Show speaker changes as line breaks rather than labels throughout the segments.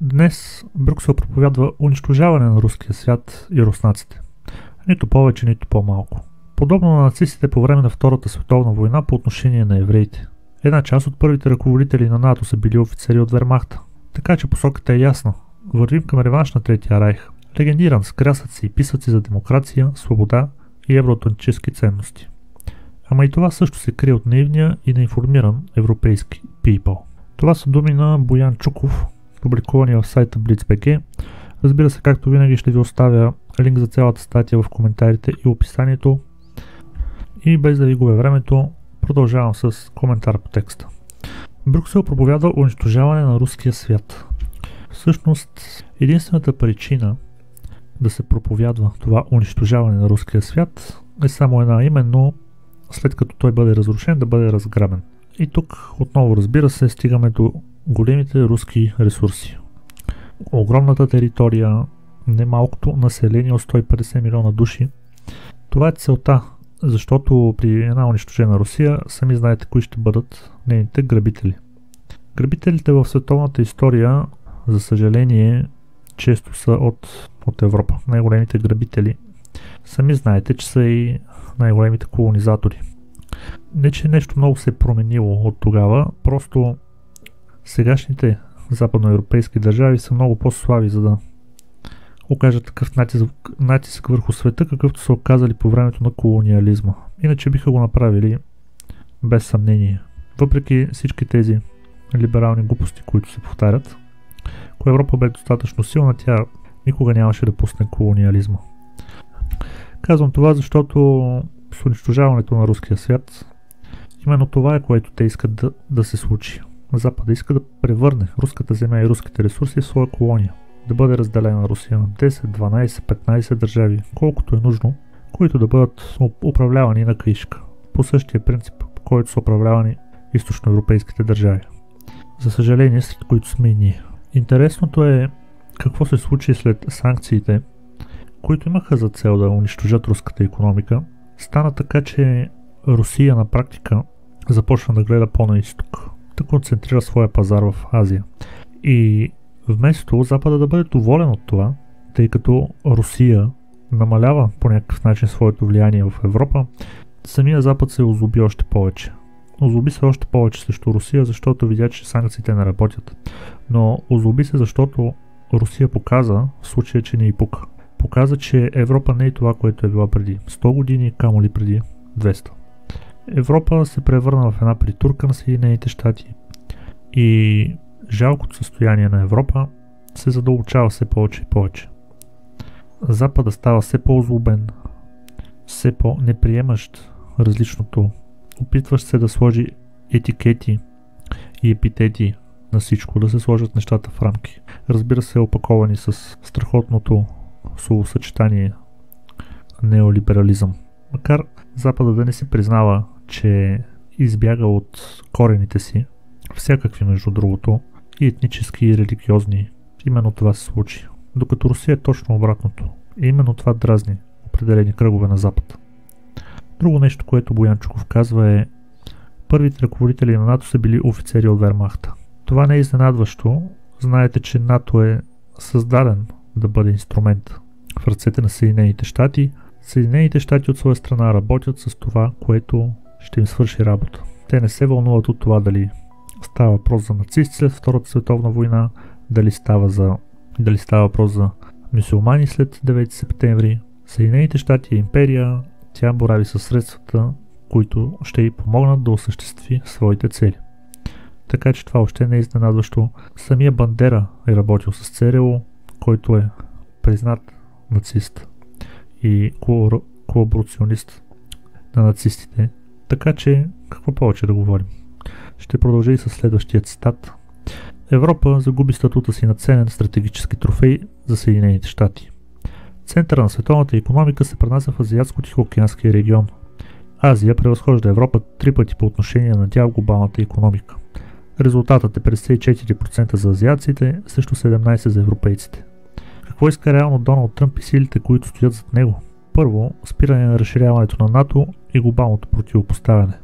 Днес Брюксел проповядва унищожаване на руския свят и руснаците. Нито повече, нито по-малко. Подобно на нацистите по време на Втората световна война по отношение на евреите. Една част от първите ръководители на НАТО са били офицери от Вермахта. Така че посоката е ясна. Вървим към реванш на Третия райх. Легендиран с крясъци и писъци за демокрация, свобода и евроатлантически ценности. Ама и това също се крие от наивния и неинформиран европейски people. Това са думи на Боян Чуков, публикувани в сайта BlitzBG. Разбира се, както винаги ще ви оставя линк за цялата статия в коментарите и описанието. И без да ви губя времето, продължавам с коментар по текста. Брюксел проповядва унищожаване на руския свят. Всъщност, единствената причина да се проповядва това унищожаване на руския свят е само една, именно след като той бъде разрушен, да бъде разграбен. И тук отново разбира се стигаме до големите руски ресурси. Огромната територия, немалкото население от 150 милиона души. Това е целта, защото при една унищожена Русия сами знаете кои ще бъдат нейните грабители. Грабителите в световната история, за съжаление, често са от, от Европа. Най-големите грабители. Сами знаете, че са и най-големите колонизатори. Не, че нещо много се е променило от тогава, просто сегашните западноевропейски държави са много по-слаби, за да окажат такъв натиск, натиск върху света, какъвто са оказали по времето на колониализма. Иначе биха го направили без съмнение. Въпреки всички тези либерални глупости, които се повтарят, ако Европа бе достатъчно силна, тя никога нямаше да пусне колониализма. Казвам това, защото с унищожаването на руския свят, именно това е което те искат да, да се случи. Запада иска да превърне руската земя и руските ресурси в своя колония. Да бъде разделена Русия на 10, 12, 15 държави, колкото е нужно, които да бъдат управлявани на кришка. По същия принцип, по който са управлявани източноевропейските държави. За съжаление, след които сме и ние. Интересното е какво се случи след санкциите, които имаха за цел да унищожат руската економика. Стана така, че Русия на практика започна да гледа по-на изток да концентрира своя пазар в Азия. И вместо Запада да бъде доволен от това, тъй като Русия намалява по някакъв начин своето влияние в Европа, самия Запад се озлоби още повече. Озлоби се още повече срещу Русия, защото видя, че санкциите не работят. Но озлоби се, защото Русия показа, в случая, че не и пука. Показа, че Европа не е това, което е била преди 100 години, камо ли преди 200. Европа се превърна в една притурка на Съединените щати и жалкото състояние на Европа се задълбочава все повече и повече. Запада става все по-озлобен, все по-неприемащ различното, опитващ се да сложи етикети и епитети на всичко, да се сложат нещата в рамки. Разбира се, опаковани с страхотното словосъчетание неолиберализъм. Макар Запада да не си признава че избяга от корените си, всякакви между другото, и етнически и религиозни. Именно това се случи. Докато Русия е точно обратното. И именно това дразни определени кръгове на Запад. Друго нещо, което Боянчуков казва е първите ръководители на НАТО са били офицери от Вермахта. Това не е изненадващо. Знаете, че НАТО е създаден да бъде инструмент в ръцете на Съединените щати. Съединените щати от своя страна работят с това, което ще им свърши работа. Те не се вълнуват от това дали става въпрос за нацисти след Втората световна война, дали става, за, дали става въпрос за мусулмани след 9 септември. Съединените щати е империя, тя борави със средствата, които ще й помогнат да осъществи своите цели. Така че това още не е изненадващо. Самия Бандера е работил с ЦРУ, който е признат нацист и колаборационист на нацистите така че, какво повече да говорим? Ще продължа и с следващия цитат. Европа загуби статута си на ценен стратегически трофей за Съединените щати. Центъра на световната економика се пренася в Азиатско-Тихоокеанския регион. Азия превъзхожда Европа три пъти по отношение на дял глобалната економика. Резултатът е 54% за азиаците, също 17% за европейците. Какво иска реално Доналд Тръмп и силите, които стоят зад него? Първо, спиране на разширяването на НАТО и глобалното противопоставяне.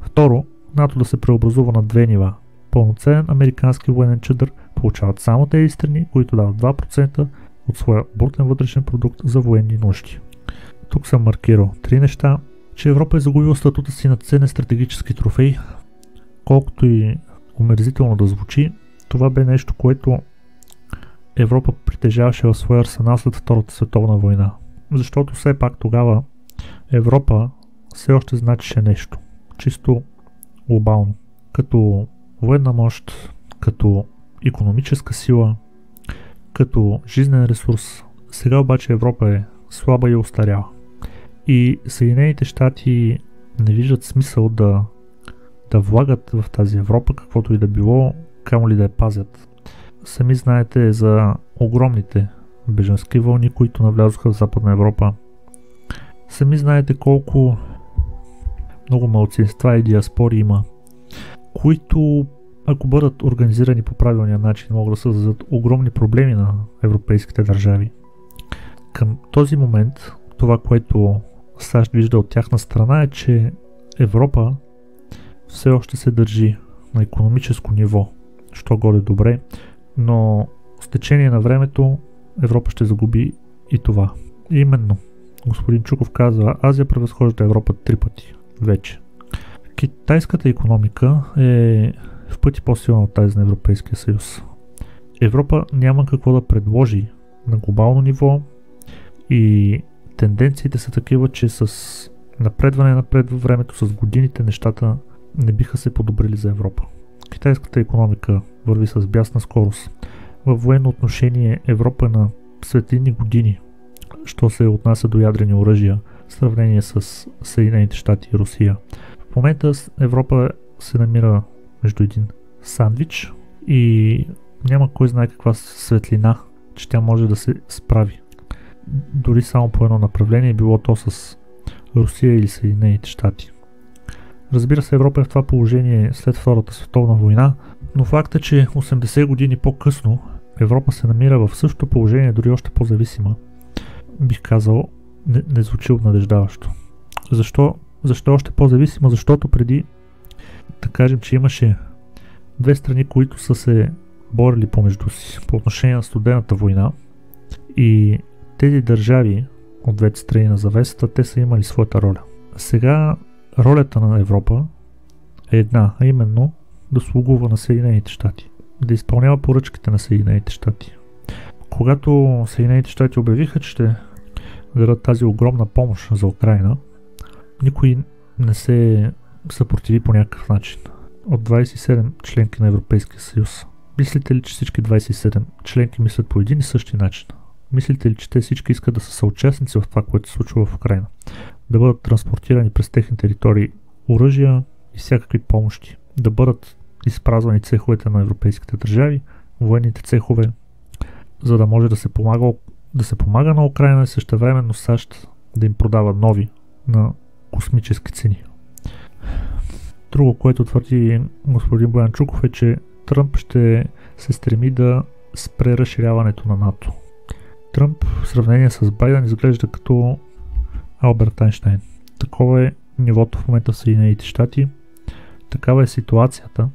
Второ, НАТО да се преобразува на две нива. Пълноценен американски военен чадър, получават само тези страни, които дават 2% от своя брутен вътрешен продукт за военни нужди. Тук съм маркирал три неща, че Европа е загубила статута си на ценен стратегически трофей, колкото и омерзително да звучи, това бе нещо, което Европа притежаваше в своя арсенал след Втората световна война. Защото все пак тогава Европа все още значеше нещо. Чисто глобално. Като военна мощ, като економическа сила, като жизнен ресурс. Сега обаче Европа е слаба и устаряла. И Съединените щати не виждат смисъл да, да влагат в тази Европа, каквото и да било, камо ли да я пазят. Сами знаете за огромните беженски вълни, които навлязоха в Западна Европа. Сами знаете колко много малцинства и диаспори има, които ако бъдат организирани по правилния начин, могат да създадат огромни проблеми на европейските държави. Към този момент, това, което САЩ вижда от тяхна страна е, че Европа все още се държи на економическо ниво, що годе добре, но с течение на времето Европа ще загуби и това. Именно, господин Чуков казва, Азия превъзхожда Европа три пъти вече. Китайската економика е в пъти по-силна от тази на Европейския съюз. Европа няма какво да предложи на глобално ниво и тенденциите са такива, че с напредване напред във времето, с годините нещата не биха се подобрили за Европа. Китайската економика върви с бясна скорост. Във военно отношение Европа на светлини години, що се отнася до ядрени оръжия в сравнение с Съединените щати и Русия. В момента Европа се намира между един сандвич и няма кой знае каква светлина, че тя може да се справи. Дори само по едно направление, било то с Русия или Съединените щати. Разбира се, Европа е в това положение след Втората световна война, но факта, че 80 години по-късно Европа се намира в същото положение, дори още по-зависима, бих казал, не, не звучи обнадеждаващо. Защо, защо още по-зависима? Защото преди да кажем, че имаше две страни, които са се борили помежду си по отношение на студената война и тези държави от двете страни на завесата, те са имали своята роля. Сега ролята на Европа е една, а именно да слугува на Съединените щати, да изпълнява поръчките на Съединените щати. Когато Съединените щати обявиха, че ще дадат тази огромна помощ за Украина, никой не се съпротиви по някакъв начин. От 27 членки на Европейския съюз. Мислите ли, че всички 27 членки мислят по един и същи начин? Мислите ли, че те всички искат да са съучастници в това, което се случва в Украина? Да бъдат транспортирани през техни територии оръжия и всякакви помощи. Да бъдат изпразвани цеховете на европейските държави, военните цехове, за да може да се помага, да се помага на Украина и същевременно САЩ да им продава нови на космически цени. Друго, което твърди господин Боян Чуков е, че Тръмп ще се стреми да спре разширяването на НАТО. Тръмп в сравнение с Байден изглежда като Алберт Айнштайн. Такова е нивото в момента в Съединените щати. Такава е ситуацията.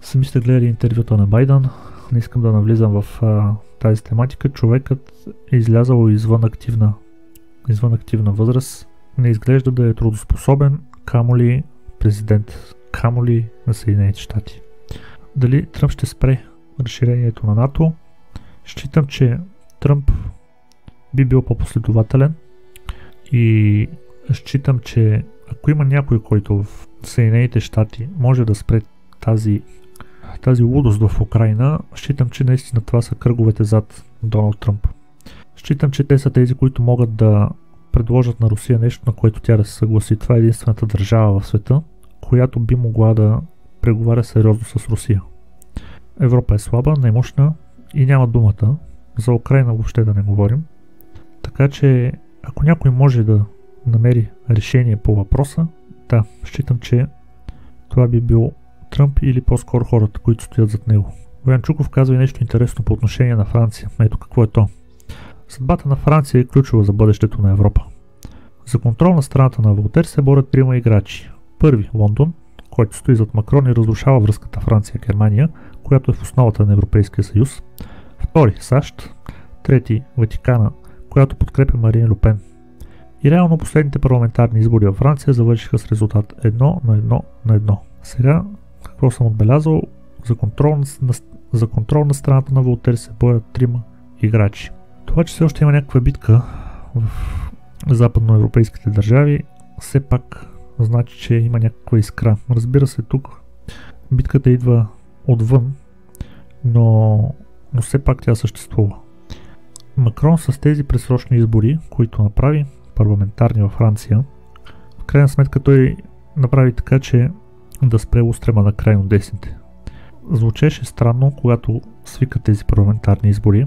Сами сте гледали интервюта на Байден. Не искам да навлизам в а, тази тематика. Човекът е излязал извън активна, извън активна възраст. Не изглежда да е трудоспособен, камо ли президент, камо ли на Съединените щати. Дали Тръмп ще спре разширението на НАТО? Считам, че Тръмп би бил по-последователен и считам, че ако има някой, който в Съединените щати може да спре тази, тази лудост в Украина, считам, че наистина това са кръговете зад Доналд Тръмп. Считам, че те са тези, които могат да предложат на Русия нещо, на което тя да се съгласи. Това е единствената държава в света, която би могла да преговаря сериозно с Русия. Европа е слаба, немощна и няма думата. За Украина въобще да не говорим. Така че, ако някой може да намери решение по въпроса, да, считам, че това би бил Тръмп или по-скоро хората, които стоят зад него. Воян Чуков казва и нещо интересно по отношение на Франция. Ето какво е то. Съдбата на Франция е ключова за бъдещето на Европа. За контрол на страната на Волтер се борят трима играчи. Първи – Лондон, който стои зад Макрон и разрушава връзката Франция-Германия, която е в основата на Европейския съюз. Втори САЩ. Трети Ватикана, която подкрепя Марин Люпен. И реално последните парламентарни избори във Франция завършиха с резултат 1 на 1 на 1. Сега, какво съм отбелязал, за контрол на, за контрол на страната на Волтер се борят трима играчи. Това, че все още има някаква битка в западноевропейските държави, все пак значи, че има някаква искра. Разбира се, тук битката идва отвън, но, но все пак тя съществува. Макрон с тези пресрочни избори, които направи, парламентарни във Франция, в крайна сметка той направи така, че да спре устрема на крайно десните. Звучеше странно, когато свика тези парламентарни избори,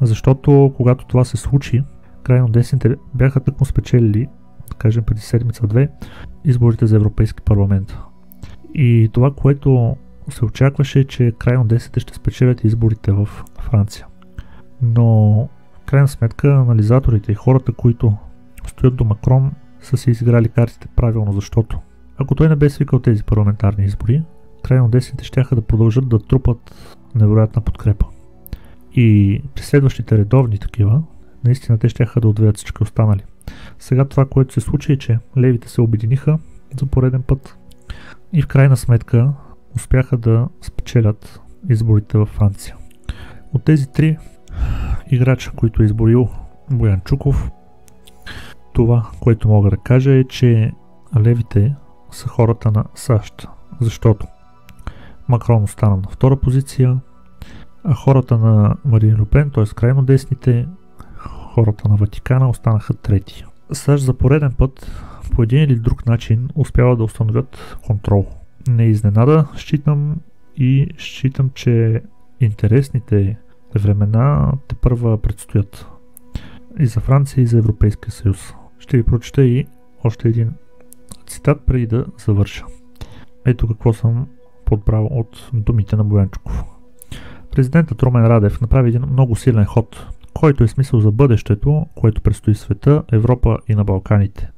защото когато това се случи, крайно десните бяха тъкмо спечелили, да кажем преди седмица-две, изборите за Европейски парламент. И това, което се очакваше, че крайно десните ще спечелят изборите в Франция. Но в крайна сметка анализаторите и хората, които стоят до Макрон, са си изиграли картите правилно, защото ако той не бе свикал тези парламентарни избори, крайно десните ще да продължат да трупат невероятна подкрепа. И при следващите редовни такива, наистина те ще да отвеят всички останали. Сега това, което се случи е, че левите се обединиха за пореден път и в крайна сметка успяха да спечелят изборите във Франция. От тези три играча, които е изборил Боян Чуков, това, което мога да кажа е, че левите са хората на САЩ, защото Макрон остана на втора позиция, а хората на Марин Люпен, т.е. крайно десните, хората на Ватикана останаха трети. САЩ за пореден път по един или друг начин успява да установят контрол. Не изненада, считам и считам, че интересните времена те първа предстоят и за Франция и за Европейския съюз. Ще ви прочета и още един цитат преди да завърша. Ето какво съм подбрал от думите на Боянчуков. Президентът Румен Радев направи един много силен ход, който е смисъл за бъдещето, което предстои света, Европа и на Балканите.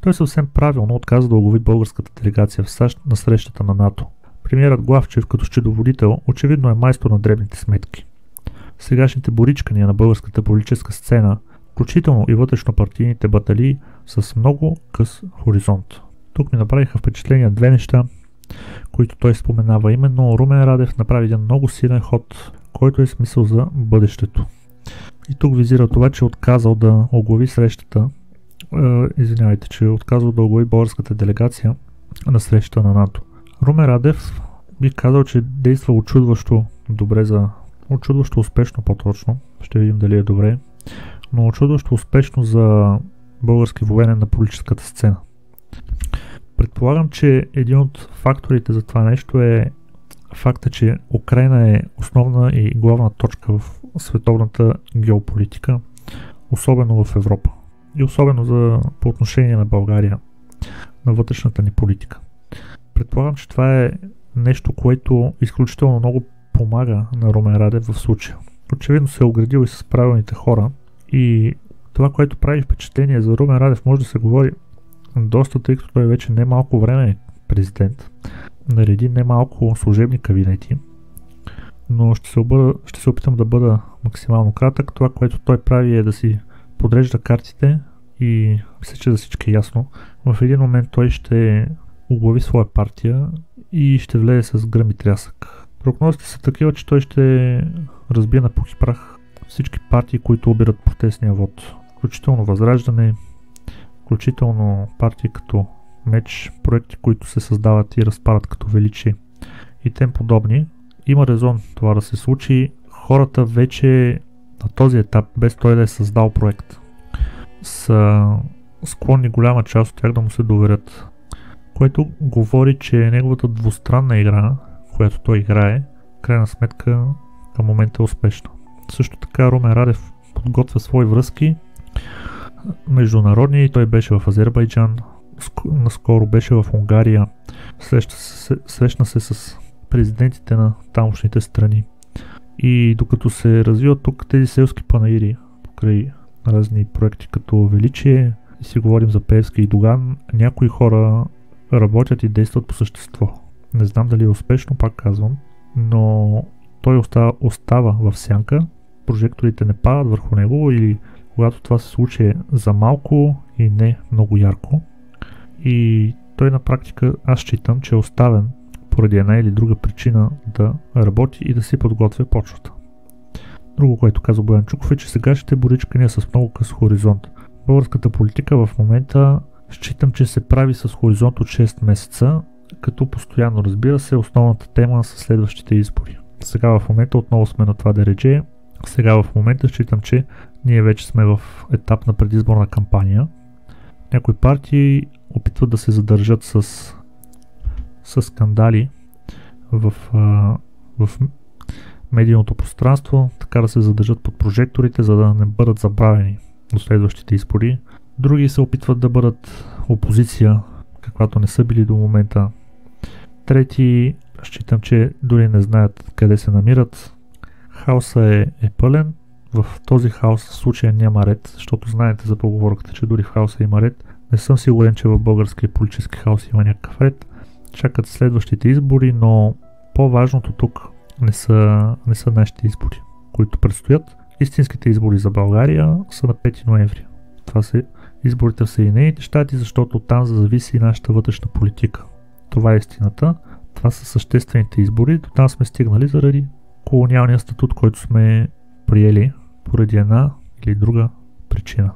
Той съвсем правилно отказа да оглави българската делегация в САЩ на срещата на НАТО. Премьерът Главчев като счетоводител очевидно е майстор на дребните сметки. Сегашните боричкания на българската политическа сцена, включително и вътрешно партийните баталии, с много къс хоризонт. Тук ми направиха впечатление две неща, които той споменава. Именно Румен Радев направи един много силен ход, който е смисъл за бъдещето. И тук визира това, че е отказал да оглави срещата, е, извинявайте, че е отказал да оглави българската делегация на срещата на НАТО. Румен Радев бих казал, че действа очудващо добре за... Очудващо успешно по-точно. Ще видим дали е добре. Но очудващо успешно за български военен на политическата сцена. Предполагам, че един от факторите за това нещо е факта, че Украина е основна и главна точка в световната геополитика, особено в Европа. И особено за, по отношение на България, на вътрешната ни политика. Предполагам, че това е нещо, което изключително много помага на Румен Радев в случая. Очевидно се е оградил и с правилните хора и това, което прави впечатление за Румен Радев може да се говори доста, тъй като той вече не малко време е президент. Нареди не малко служебни кабинети. Но ще се, объда, ще се опитам да бъда максимално кратък. Това, което той прави е да си подрежда картите и мисля, че за всички е ясно. В един момент той ще оглави своя партия и ще влезе с гръм и трясък. Прогнозите са такива, че той ще разбие на пух прах всички партии, които обират протестния вод. Включително Възраждане, включително партии като меч, проекти, които се създават и разпадат като величи и тем подобни. Има резон това да се случи. Хората вече на този етап, без той да е създал проект, са склонни голяма част от тях да му се доверят. Което говори, че неговата двустранна игра, която той играе, крайна сметка към момента е успешна. Също така Румен Радев подготвя свои връзки международни. Той беше в Азербайджан, наскоро беше в Унгария, срещна се, срещна се с президентите на тамошните страни. И докато се развиват тук тези селски панаири, покрай разни проекти като Величие, си говорим за Певски и Доган, някои хора работят и действат по същество. Не знам дали е успешно, пак казвам, но той остава, остава в сянка, прожекторите не падат върху него или когато това се случи е за малко и не много ярко. И той на практика аз считам, че е оставен поради една или друга причина да работи и да си подготвя почвата. Друго, което каза Боян Чуков е, че сегашните боричкания с много къс хоризонт. Българската политика в момента считам, че се прави с хоризонт от 6 месеца, като постоянно разбира се основната тема са следващите избори. Сега в момента отново сме на това дередже. Сега в момента считам, че ние вече сме в етап на предизборна кампания. Някои партии опитват да се задържат с, с скандали в, в медийното пространство, така да се задържат под прожекторите, за да не бъдат забравени до следващите избори. Други се опитват да бъдат опозиция, каквато не са били до момента. Трети считам, че дори не знаят къде се намират. Хаоса е, е пълен. В този хаос в случая няма ред, защото знаете за поговорката, че дори в хаоса има ред. Не съм сигурен, че в българския политически хаос има някакъв ред. Чакат следващите избори, но по-важното тук не са, не са нашите избори, които предстоят. Истинските избори за България са на 5 ноември. Това са изборите в Съединените щати, защото там зависи нашата вътрешна политика. Това е истината. Това са съществените избори. До там сме стигнали заради колониалния статут, който сме приели поради една или друга причина.